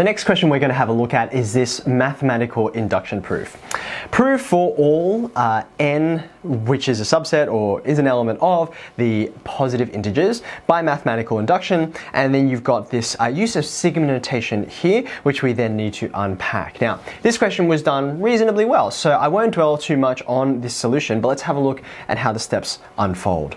The next question we're going to have a look at is this mathematical induction proof. Proof for all uh, n, which is a subset or is an element of the positive integers by mathematical induction, and then you've got this uh, use of sigma notation here, which we then need to unpack. Now, this question was done reasonably well, so I won't dwell too much on this solution, but let's have a look at how the steps unfold.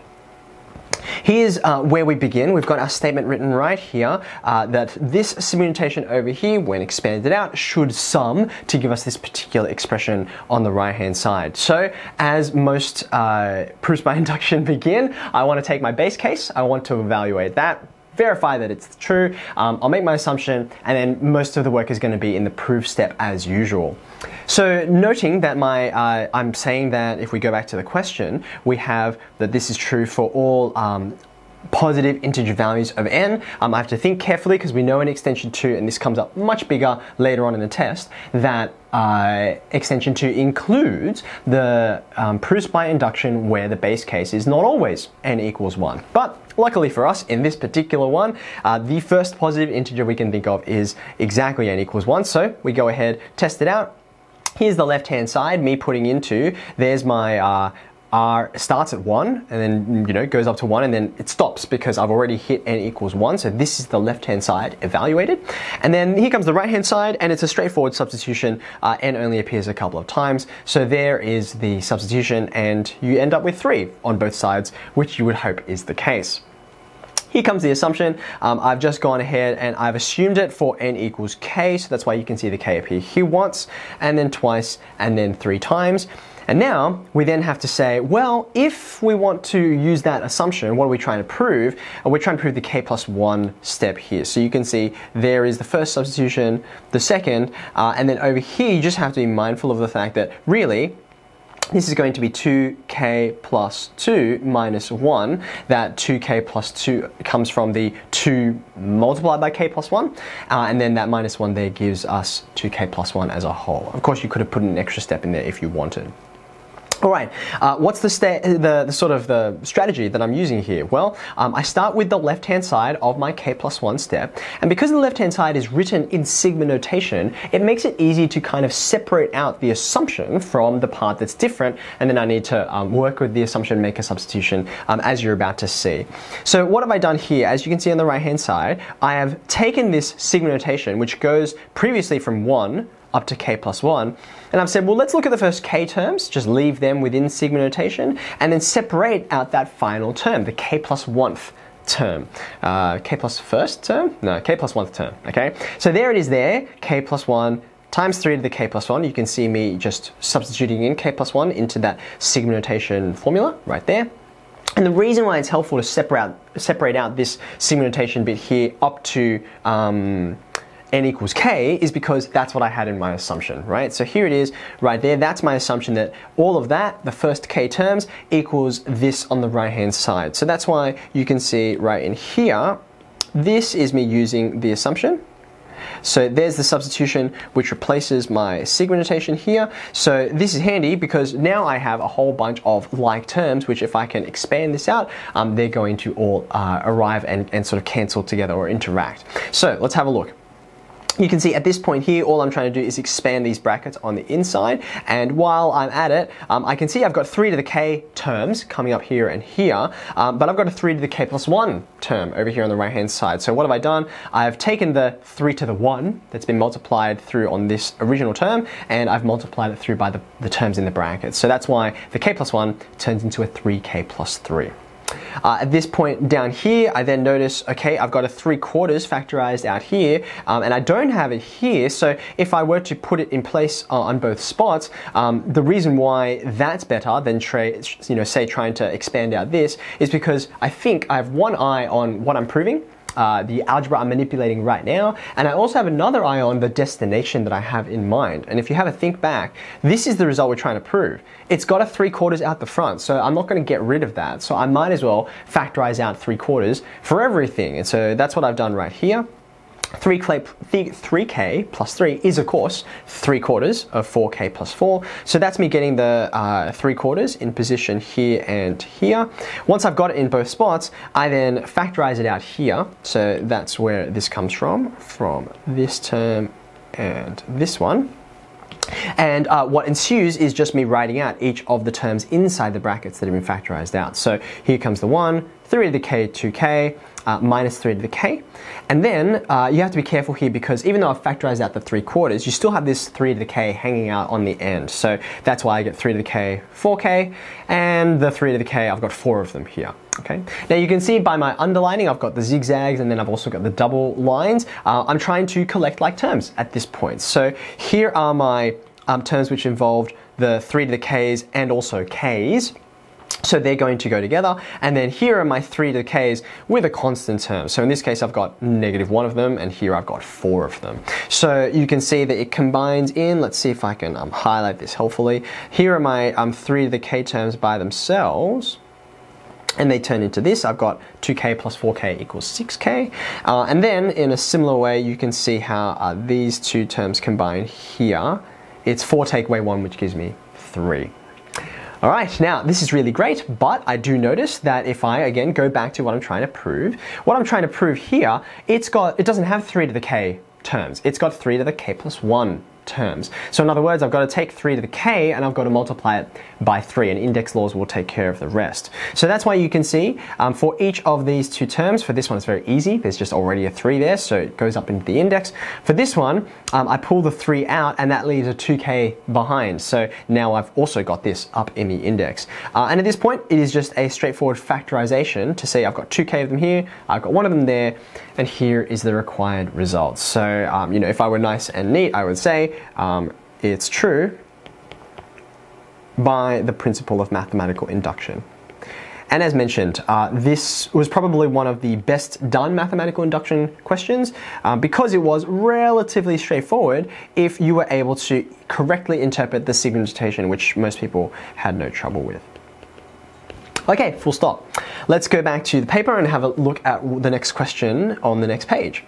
Here's uh, where we begin. We've got our statement written right here uh, that this sigma notation over here, when expanded out, should sum to give us this particular expression on the right hand side. So, as most uh, proofs by induction begin, I want to take my base case, I want to evaluate that verify that it's true. Um, I'll make my assumption, and then most of the work is going to be in the proof step as usual. So noting that my, uh, I'm saying that if we go back to the question, we have that this is true for all um, positive integer values of n. Um, I have to think carefully because we know in extension 2, and this comes up much bigger later on in the test, that uh, extension 2 includes the um, proofs by induction where the base case is not always n equals 1. But luckily for us, in this particular one, uh, the first positive integer we can think of is exactly n equals 1. So we go ahead, test it out, Here's the left hand side, me putting into, there's my uh, R starts at 1 and then you know goes up to 1 and then it stops because I've already hit n equals 1 so this is the left hand side evaluated and then here comes the right hand side and it's a straightforward substitution uh, n only appears a couple of times so there is the substitution and you end up with 3 on both sides which you would hope is the case. Here comes the assumption. Um, I've just gone ahead and I've assumed it for n equals k, so that's why you can see the k appear here once, and then twice, and then three times. And now we then have to say, well, if we want to use that assumption, what are we trying to prove? And we're trying to prove the k plus 1 step here. So you can see there is the first substitution, the second, uh, and then over here you just have to be mindful of the fact that really this is going to be 2k plus 2 minus 1. That 2k plus 2 comes from the 2 multiplied by k plus 1, uh, and then that minus 1 there gives us 2k plus 1 as a whole. Of course, you could have put an extra step in there if you wanted. All right, uh, what's the, the, the, sort of the strategy that I'm using here? Well, um, I start with the left-hand side of my k plus one step, and because the left-hand side is written in sigma notation, it makes it easy to kind of separate out the assumption from the part that's different, and then I need to um, work with the assumption, make a substitution, um, as you're about to see. So what have I done here? As you can see on the right-hand side, I have taken this sigma notation, which goes previously from one up to k plus 1. And I've said, well, let's look at the first k terms, just leave them within sigma notation, and then separate out that final term, the k plus 1th term. Uh, k plus first term? No, k plus 1th term, okay? So there it is there, k plus 1 times 3 to the k plus 1. You can see me just substituting in k plus 1 into that sigma notation formula right there. And the reason why it's helpful to separate out, separate out this sigma notation bit here up to um, n equals k is because that's what I had in my assumption, right? So here it is right there. That's my assumption that all of that, the first k terms, equals this on the right hand side. So that's why you can see right in here, this is me using the assumption. So there's the substitution which replaces my sigma notation here. So this is handy because now I have a whole bunch of like terms which if I can expand this out, um, they're going to all uh, arrive and, and sort of cancel together or interact. So let's have a look you can see at this point here, all I'm trying to do is expand these brackets on the inside. And while I'm at it, um, I can see I've got 3 to the k terms coming up here and here, um, but I've got a 3 to the k plus 1 term over here on the right hand side. So what have I done? I've taken the 3 to the 1 that's been multiplied through on this original term, and I've multiplied it through by the, the terms in the brackets. So that's why the k plus 1 turns into a 3k plus 3. Uh, at this point down here, I then notice, okay, I've got a 3 quarters factorized out here, um, and I don't have it here, so if I were to put it in place uh, on both spots, um, the reason why that's better than, you know, say trying to expand out this is because I think I have one eye on what I'm proving, uh, the algebra I'm manipulating right now, and I also have another eye on the destination that I have in mind. And if you have a think back, this is the result we're trying to prove. It's got a three quarters out the front, so I'm not going to get rid of that. So I might as well factorize out three quarters for everything. And so that's what I've done right here. 3k, 3k plus 3 is, of course, 3 quarters of 4k plus 4. So that's me getting the uh, 3 quarters in position here and here. Once I've got it in both spots, I then factorize it out here. So that's where this comes from, from this term and this one. And uh, what ensues is just me writing out each of the terms inside the brackets that have been factorized out. So here comes the 1, 3 to the k, 2k, uh, minus 3 to the k. And then uh, you have to be careful here because even though I've factorized out the 3 quarters, you still have this 3 to the k hanging out on the end. So that's why I get 3 to the k, 4k, and the 3 to the k, I've got 4 of them here. Okay. Now you can see by my underlining, I've got the zigzags and then I've also got the double lines. Uh, I'm trying to collect like terms at this point. So here are my um, terms which involved the 3 to the k's and also k's. So they're going to go together. And then here are my three decays with a constant term. So in this case, I've got negative one of them, and here I've got four of them. So you can see that it combines in, let's see if I can um, highlight this helpfully. Here are my um, three decay terms by themselves and they turn into this. I've got 2k plus 4k equals 6k. Uh, and then in a similar way, you can see how uh, these two terms combine here. It's 4 take away 1, which gives me 3. All right, now this is really great, but I do notice that if I again go back to what I'm trying to prove, what I'm trying to prove here, it's got it doesn't have 3 to the k terms. It's got 3 to the k plus 1 terms. So in other words, I've got to take 3 to the k and I've got to multiply it by 3 and index laws will take care of the rest. So that's why you can see um, for each of these two terms, for this one it's very easy, there's just already a 3 there so it goes up into the index. For this one, um, I pull the 3 out and that leaves a 2k behind. So now I've also got this up in the index. Uh, and at this point, it is just a straightforward factorization to say I've got 2k of them here, I've got one of them there, and here is the required result. So, um, you know, if I were nice and neat, I would say um, it's true by the principle of mathematical induction. And as mentioned, uh, this was probably one of the best done mathematical induction questions uh, because it was relatively straightforward if you were able to correctly interpret the sigma notation, which most people had no trouble with. Okay, full stop. Let's go back to the paper and have a look at the next question on the next page.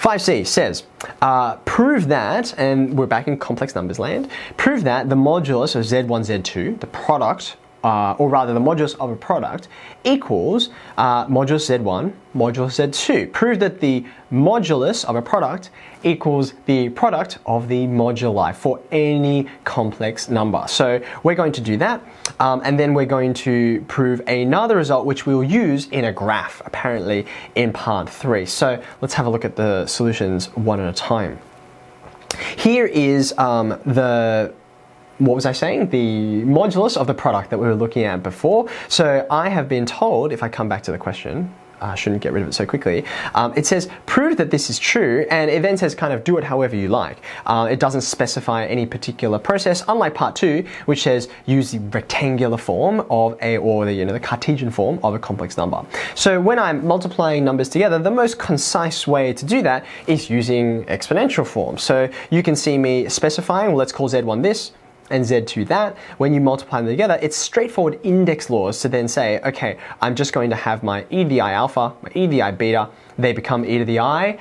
5c says, uh, prove that, and we're back in complex numbers land, prove that the modulus of z1, z2, the product uh, or rather the modulus of a product, equals uh, modulus Z1, modulus Z2. Prove that the modulus of a product equals the product of the moduli for any complex number. So we're going to do that, um, and then we're going to prove another result which we'll use in a graph, apparently in part three. So let's have a look at the solutions one at a time. Here is um, the what was I saying? The modulus of the product that we were looking at before. So I have been told, if I come back to the question, I shouldn't get rid of it so quickly. Um, it says prove that this is true, and it then says kind of do it however you like. Uh, it doesn't specify any particular process, unlike part two, which says use the rectangular form of a or the you know the Cartesian form of a complex number. So when I'm multiplying numbers together, the most concise way to do that is using exponential form. So you can see me specifying. Well, let's call z1 this and z2 that, when you multiply them together, it's straightforward index laws to then say, okay, I'm just going to have my e to the i alpha, my e to the i beta, they become e to the i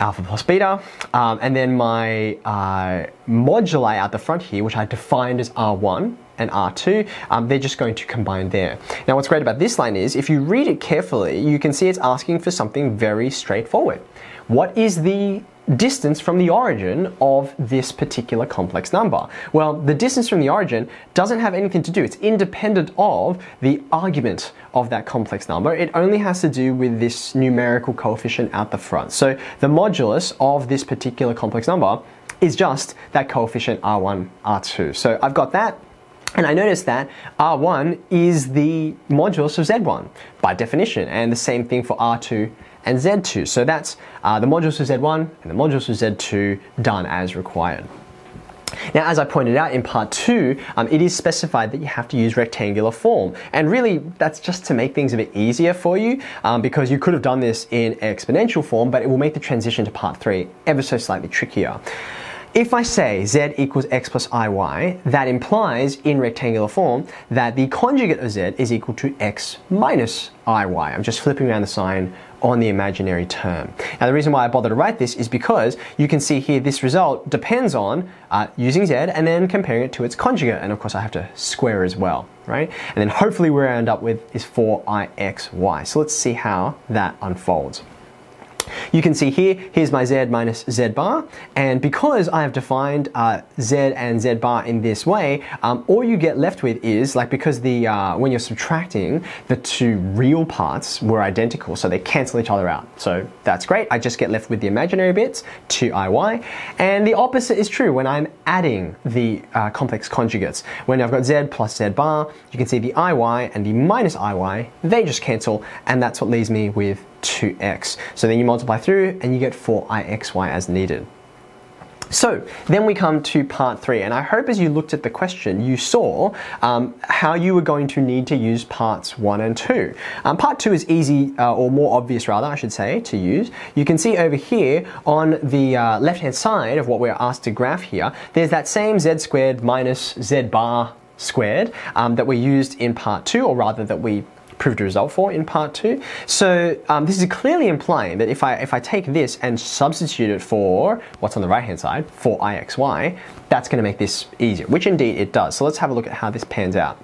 alpha plus beta, um, and then my uh, moduli out the front here, which I defined as R1 and R2, um, they're just going to combine there. Now what's great about this line is, if you read it carefully, you can see it's asking for something very straightforward. What is the distance from the origin of this particular complex number? Well, the distance from the origin doesn't have anything to do. It's independent of the argument of that complex number. It only has to do with this numerical coefficient out the front. So the modulus of this particular complex number is just that coefficient R1, R2. So I've got that. And I noticed that R1 is the modulus of Z1 by definition, and the same thing for R2 and Z2. So that's uh, the modulus of Z1 and the modulus of Z2 done as required. Now, as I pointed out in part two, um, it is specified that you have to use rectangular form. And really, that's just to make things a bit easier for you um, because you could have done this in exponential form, but it will make the transition to part three ever so slightly trickier. if I say z equals x plus iy, that implies in rectangular form that the conjugate of z is equal to x minus iy. I'm just flipping around the sign on the imaginary term. Now the reason why I bother to write this is because you can see here this result depends on uh, using z and then comparing it to its conjugate and of course I have to square as well, right? And then hopefully where I end up with is 4ixy. So let's see how that unfolds. You can see here, here's my z minus z bar, and because I have defined uh, z and z bar in this way, um, all you get left with is, like because the uh, when you're subtracting, the two real parts were identical, so they cancel each other out. So that's great, I just get left with the imaginary bits, 2iy, and the opposite is true when I'm adding the uh, complex conjugates. When I've got z plus z bar, you can see the iy and the minus iy, they just cancel, and that's what leaves me with 2x. So then you multiply through and you get 4ixy as needed. So then we come to part three, and I hope as you looked at the question, you saw um, how you were going to need to use parts one and two. Um, part two is easy, uh, or more obvious rather, I should say, to use. You can see over here on the uh, left-hand side of what we're asked to graph here, there's that same z squared minus z bar squared um, that we used in part two, or rather that we proved a result for in part two. So um, this is clearly implying that if I, if I take this and substitute it for what's on the right hand side, for ixy, that's going to make this easier, which indeed it does. So let's have a look at how this pans out.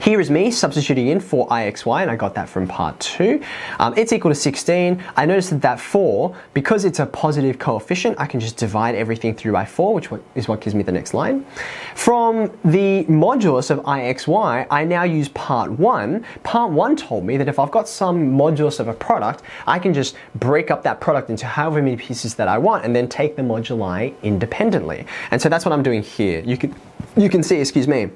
Here is me substituting in for ixy, and I got that from part 2. Um, it's equal to 16. I noticed that that 4, because it's a positive coefficient, I can just divide everything through by 4, which is what gives me the next line. From the modulus of ixy, I now use part 1. Part 1 told me that if I've got some modulus of a product, I can just break up that product into however many pieces that I want and then take the moduli independently. And so that's what I'm doing here. You can, you can see, excuse me,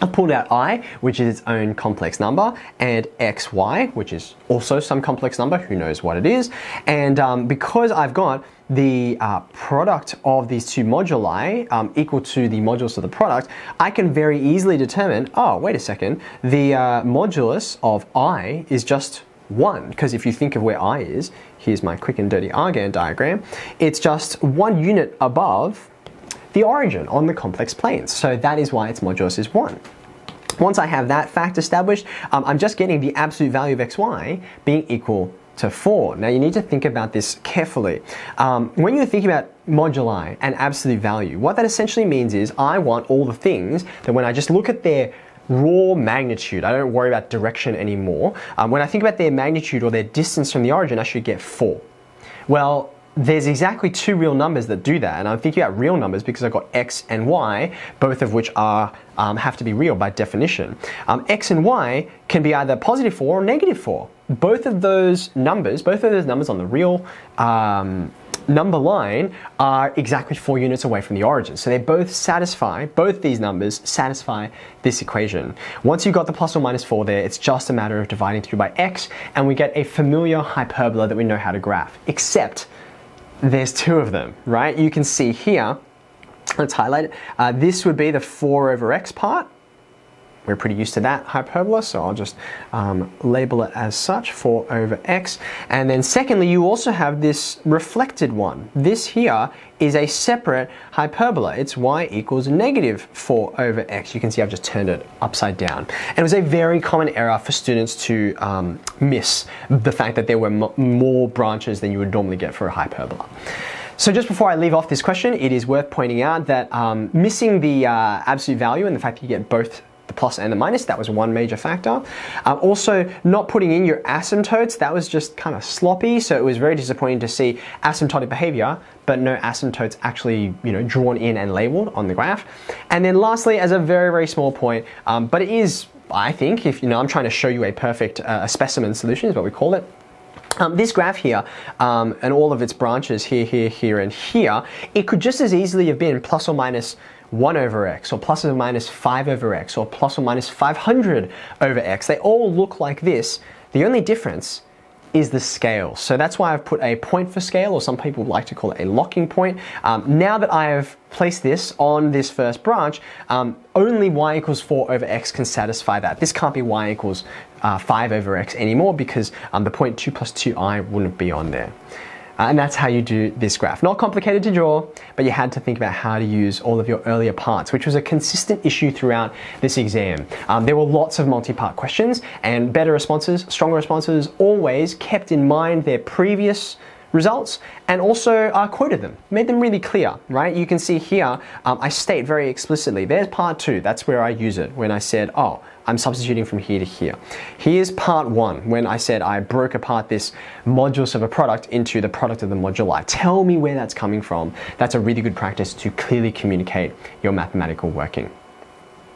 I've pulled out i, which is its own complex number, and xy, which is also some complex number, who knows what it is. And um, because I've got the uh, product of these two moduli um, equal to the modulus of the product, I can very easily determine, oh, wait a second, the uh, modulus of i is just 1, because if you think of where i is, here's my quick and dirty Argand diagram, it's just one unit above the origin on the complex planes. So that is why its modulus is 1. Once I have that fact established, um, I'm just getting the absolute value of xy being equal to 4. Now you need to think about this carefully. Um, when you're thinking about moduli and absolute value, what that essentially means is I want all the things that when I just look at their raw magnitude, I don't worry about direction anymore. Um, when I think about their magnitude or their distance from the origin, I should get 4. Well, there's exactly two real numbers that do that, and I'm thinking about real numbers because I've got x and y, both of which are um, have to be real by definition. Um, x and y can be either positive 4 or negative 4. Both of those numbers, both of those numbers on the real um, number line are exactly 4 units away from the origin. So they both satisfy, both these numbers satisfy this equation. Once you've got the plus or minus 4 there, it's just a matter of dividing through by x, and we get a familiar hyperbola that we know how to graph, except there's two of them, right? You can see here, let's highlight it. Uh, this would be the 4 over x part, we're pretty used to that hyperbola, so I'll just um, label it as such, 4 over x. And then secondly, you also have this reflected one. This here is a separate hyperbola. It's y equals negative 4 over x. You can see I've just turned it upside down. And it was a very common error for students to um, miss the fact that there were more branches than you would normally get for a hyperbola. So just before I leave off this question, it is worth pointing out that um, missing the uh, absolute value and the fact that you get both the plus and the minus. That was one major factor. Um, also, not putting in your asymptotes, that was just kind of sloppy. So it was very disappointing to see asymptotic behavior, but no asymptotes actually, you know, drawn in and labeled on the graph. And then lastly, as a very, very small point, um, but it is, I think, if, you know, I'm trying to show you a perfect uh, a specimen solution is what we call it. Um, this graph here um, and all of its branches here, here, here, and here, it could just as easily have been plus or minus 1 over x, or plus or minus 5 over x, or plus or minus 500 over x. They all look like this. The only difference is the scale. So that's why I've put a point for scale, or some people like to call it a locking point. Um, now that I have placed this on this first branch, um, only y equals 4 over x can satisfy that. This can't be y equals uh, 5 over x anymore because um, the point 2 plus 2i wouldn't be on there. Uh, and that's how you do this graph. Not complicated to draw, but you had to think about how to use all of your earlier parts, which was a consistent issue throughout this exam. Um, there were lots of multi-part questions and better responses, stronger responses, always kept in mind their previous results and also uh, quoted them, made them really clear, right? You can see here, um, I state very explicitly, there's part two, that's where I use it when I said, oh, I'm substituting from here to here. Here's part one, when I said I broke apart this modulus of a product into the product of the moduli. Tell me where that's coming from. That's a really good practice to clearly communicate your mathematical working.